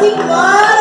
辛苦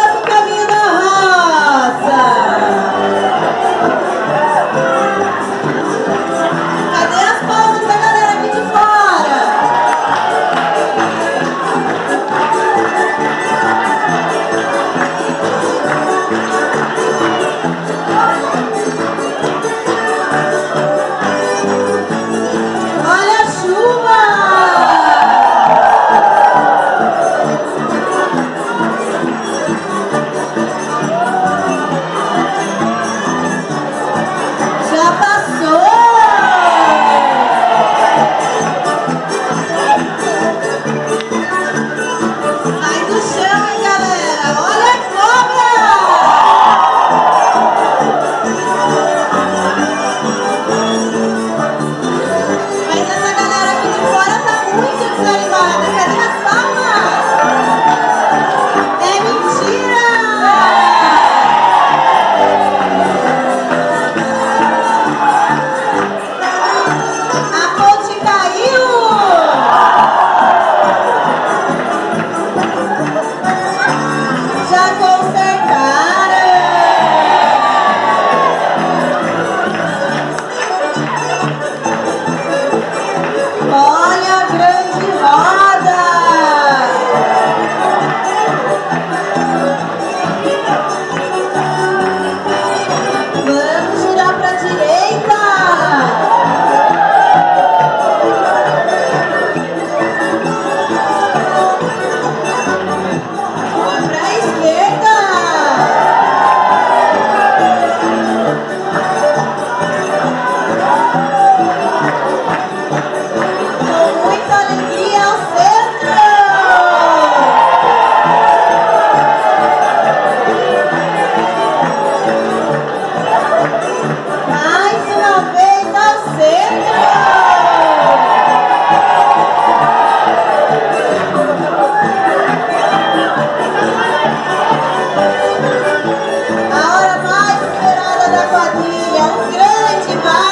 quadrilha, um grande baile!